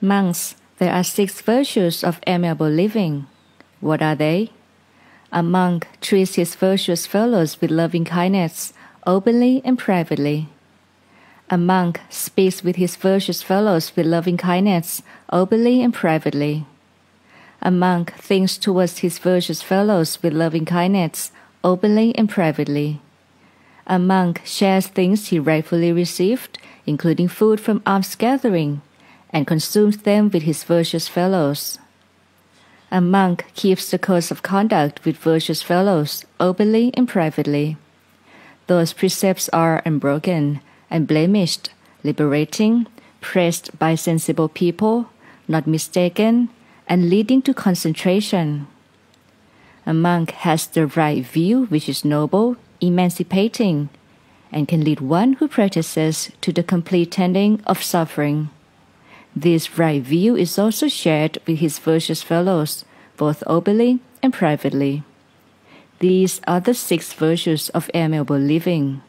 Monks, there are six virtues of amiable living. What are they? A monk treats his virtuous fellows with loving kindness, openly and privately. A monk speaks with his virtuous fellows with loving kindness, openly and privately. A monk thinks towards his virtuous fellows with loving kindness, openly and privately. A monk shares things he rightfully received, including food from alms gathering, and consumes them with his virtuous fellows. A monk keeps the codes of conduct with virtuous fellows, openly and privately. Those precepts are unbroken, unblemished, liberating, praised by sensible people, not mistaken, and leading to concentration. A monk has the right view, which is noble, emancipating, and can lead one who practices to the complete ending of suffering. This right view is also shared with his virtuous fellows, both openly and privately. These are the six virtues of amiable living.